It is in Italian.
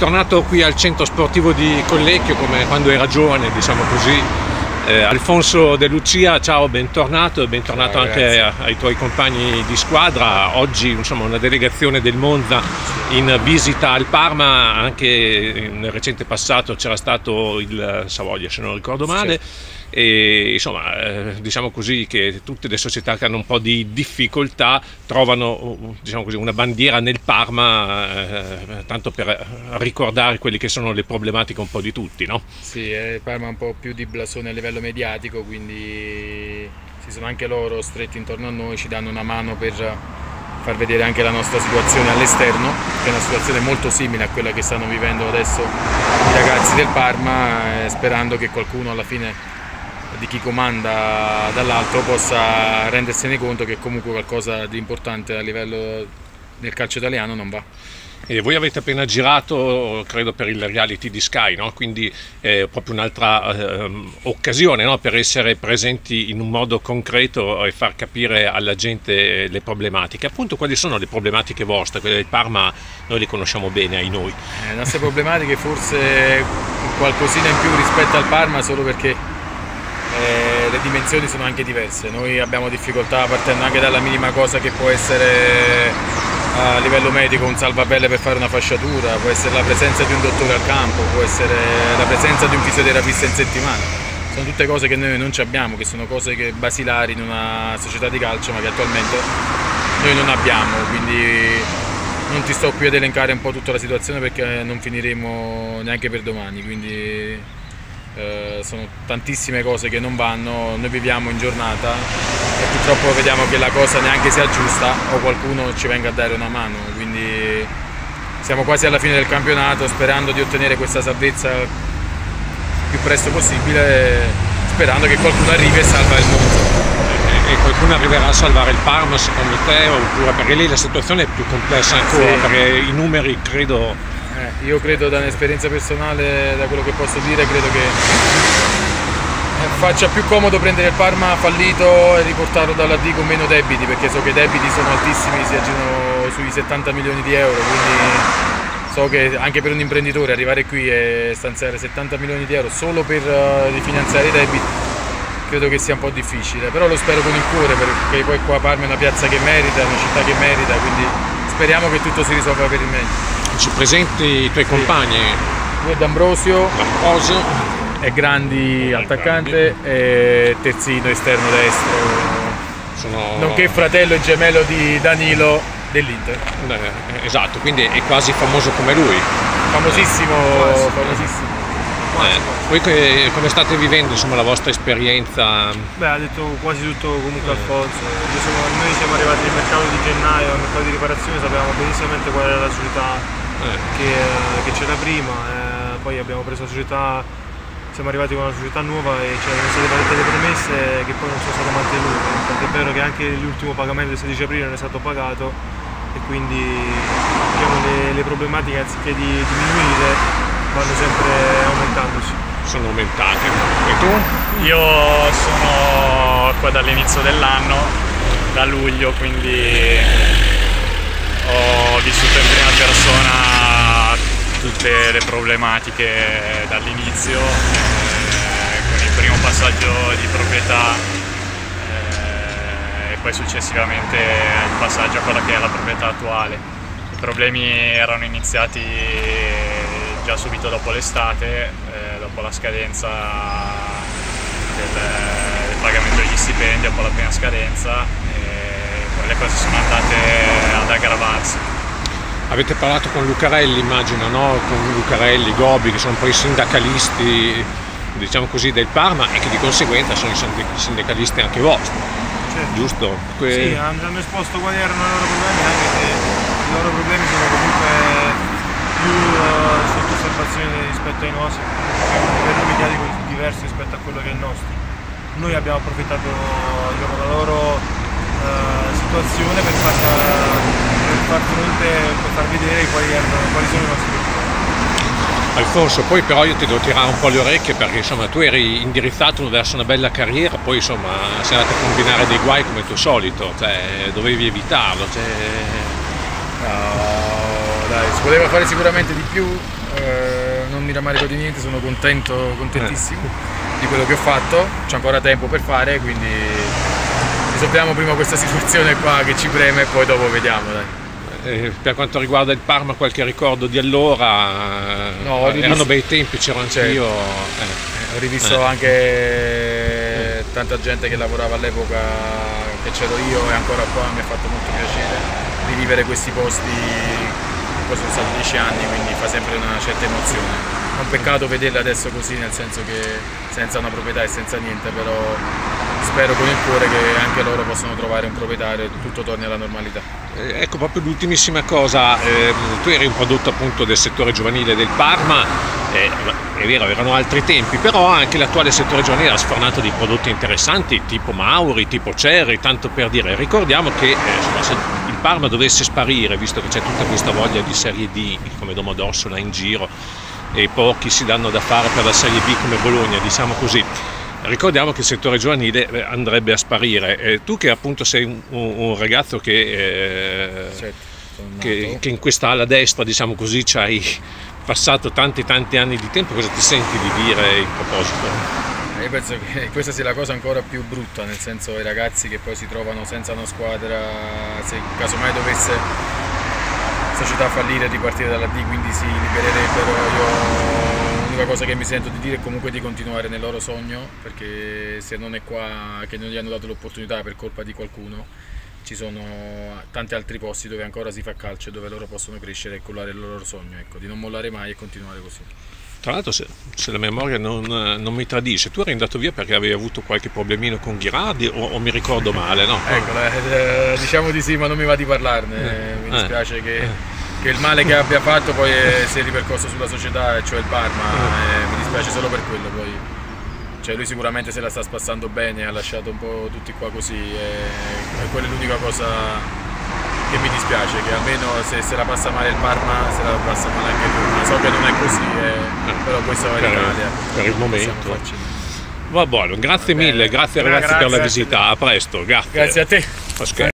Tornato qui al centro sportivo di Collecchio come quando era giovane, diciamo così, eh, Alfonso De Lucia, ciao, bentornato. E bentornato ciao, anche ai tuoi compagni di squadra. Oggi insomma, una delegazione del Monza in visita al Parma, anche nel recente passato c'era stato il Savoia se non ricordo male. Sì e insomma eh, diciamo così che tutte le società che hanno un po' di difficoltà trovano diciamo così, una bandiera nel Parma eh, tanto per ricordare quelle che sono le problematiche un po' di tutti no? Sì, il eh, Parma ha un po' più di blasone a livello mediatico quindi si sono anche loro stretti intorno a noi ci danno una mano per far vedere anche la nostra situazione all'esterno che è una situazione molto simile a quella che stanno vivendo adesso i ragazzi del Parma eh, sperando che qualcuno alla fine di chi comanda dall'altro possa rendersene conto che comunque qualcosa di importante a livello del calcio italiano non va. E voi avete appena girato, credo, per il reality di Sky, no? quindi è proprio un'altra eh, occasione no? per essere presenti in un modo concreto e far capire alla gente le problematiche. Appunto, quali sono le problematiche vostre? Quelle del Parma noi le conosciamo bene ai noi. Eh, le nostre problematiche forse qualcosina in più rispetto al Parma solo perché eh, le dimensioni sono anche diverse, noi abbiamo difficoltà partendo anche dalla minima cosa che può essere a livello medico un salvapelle per fare una fasciatura, può essere la presenza di un dottore al campo, può essere la presenza di un fisioterapista in settimana. Sono tutte cose che noi non abbiamo, che sono cose che basilari in una società di calcio ma che attualmente noi non abbiamo, quindi non ti sto qui ad elencare un po' tutta la situazione perché non finiremo neanche per domani. Quindi eh, sono tantissime cose che non vanno, noi viviamo in giornata e purtroppo vediamo che la cosa neanche sia giusta o qualcuno ci venga a dare una mano, quindi siamo quasi alla fine del campionato sperando di ottenere questa salvezza più presto possibile, sperando che qualcuno arrivi e salva il mondo e qualcuno arriverà a salvare il Parma secondo te oppure perché lì la situazione è più complessa ancora sì. perché i numeri credo eh, io credo da un'esperienza personale, da quello che posso dire, credo che eh, faccia più comodo prendere il Parma fallito e riportarlo dalla D con meno debiti, perché so che i debiti sono altissimi, si aggiungono sui 70 milioni di euro, quindi so che anche per un imprenditore arrivare qui e stanziare 70 milioni di euro solo per uh, rifinanziare i debiti credo che sia un po' difficile, però lo spero con il cuore perché poi qua Parma è una piazza che merita, una città che merita, quindi speriamo che tutto si risolva per il meglio ci presenti i tuoi sì. compagni? Io D'Ambrosio, è Grandi attaccante e terzino esterno destro. Sono... Nonché fratello e gemello di Danilo dell'Inter. Eh, esatto, quindi è quasi famoso come lui. Famosissimo, famosissimo. Eh, voi come state vivendo insomma, la vostra esperienza? Beh, ha detto quasi tutto comunque eh. Alfonso. Noi siamo arrivati nel mercato di gennaio, al mercato di riparazione, sapevamo benissimamente qual era la società eh. Che, che c'era prima, eh, poi abbiamo preso la società, siamo arrivati con una società nuova e c'erano state fatte delle promesse che poi non sono state mantenute, tant'è vero che anche l'ultimo pagamento del 16 aprile non è stato pagato e quindi diciamo, le, le problematiche anziché di diminuire vanno sempre aumentandosi sono aumentate. E tu? Io sono qua dall'inizio dell'anno, da luglio, quindi ho vissuto tutte le problematiche dall'inizio, eh, con il primo passaggio di proprietà eh, e poi successivamente il passaggio a quella che è la proprietà attuale. I problemi erano iniziati già subito dopo l'estate, eh, dopo la scadenza del, del pagamento degli stipendi, dopo la prima scadenza le cose sono andate ad aggravarsi. Avete parlato con Lucarelli, immagino, no? con Lucarelli, Gobi, che sono poi i sindacalisti, diciamo così, del Parma e che di conseguenza sono i sindacalisti anche vostri, certo. giusto? Que... Sì, hanno esposto quali erano i loro problemi, anche se i loro problemi sono comunque più uh, sotto osservazione rispetto ai nostri, perché un livello mediatico diverso rispetto a quello che è il nostro. Noi abbiamo approfittato diciamo, della loro uh, situazione per far, per far fronte, per far vedere quali, erano, quali sono i nostri. Alfonso, poi però io ti devo tirare un po' le orecchie perché insomma tu eri indirizzato verso una bella carriera, poi insomma sei andato a combinare dei guai come tuo solito, cioè dovevi evitarlo. Cioè... No, dai, si poteva fare sicuramente di più, eh, non mi rammarico di niente, sono contento, contentissimo di quello che ho fatto, c'è ancora tempo per fare, quindi risolviamo prima questa situazione qua che ci preme e poi dopo vediamo. Dai. Eh, per quanto riguarda il Parma, qualche ricordo di allora? No, eh, erano bei tempi, c'ero anche Certo. io. eh. Ho rivisto Eh. anche tanta gente che lavorava all'epoca che c'ero io e ancora qua mi ha fatto molto piacere rivivere questi posti, poi sono stati dieci anni, quindi fa sempre una certa emozione. È un peccato vederli adesso così, nel senso che senza una proprietà e senza niente, però spero con il cuore che anche loro possano trovare un proprietario e tutto torni alla normalità. Eh, Ecco proprio l'ultimissima cosa, ehm, tu eri un prodotto appunto del settore giovanile del Parma, eh, è vero erano altri tempi, però anche l'attuale settore giovanile ha sfornato di prodotti interessanti tipo Mauri, tipo Cerri, tanto per dire. Ricordiamo che eh, insomma, se il Parma dovesse sparire, visto che c'è tutta questa voglia di Serie D come Domodossola in giro e pochi si danno da fare per la Serie B come Bologna, diciamo così. Ricordiamo che il settore giovanile eh, andrebbe a sparire. Eh, tu che appunto sei un, un ragazzo che, eh, Certo, che, che in questa ala destra, diciamo così, ci hai passato tanti tanti anni di tempo, cosa ti senti di dire in proposito? Eh, Io penso che questa sia la cosa ancora più brutta, nel senso i ragazzi che poi si trovano senza una squadra, se casomai dovesse la società fallire e ripartire dalla D, quindi si libererebbero. Io l'unica cosa che mi sento di dire è comunque di continuare nel loro sogno, perché se non è qua che non gli hanno dato l'opportunità per colpa di qualcuno, ci sono tanti altri posti dove ancora si fa calcio e dove loro possono crescere e collare il loro sogno, ecco, di non mollare mai e continuare così. Tra l'altro, se, se la memoria non, non mi tradisce, tu eri andato via perché avevi avuto qualche problemino con Ghirardi o, o mi ricordo male, no? Ecco, eh, diciamo di sì, ma non mi va di parlarne. Eh, Mi eh, dispiace eh. che il male che abbia fatto poi eh, si è ripercorso sulla società, cioè il Parma. Eh. e mi dispiace solo per quello. Poi. Cioè lui sicuramente se la sta spassando bene, ha lasciato un po' tutti qua così. E, e quella è l'unica cosa che mi dispiace, che almeno se se la passa male il Parma, se la passa male anche lui. Ma so che non è così, eh, però questo è l'Italia. per il momento. Va buono, grazie bene. mille, grazie Gra- ragazzi per la grazie. visita, a presto, grazie. Grazie a te.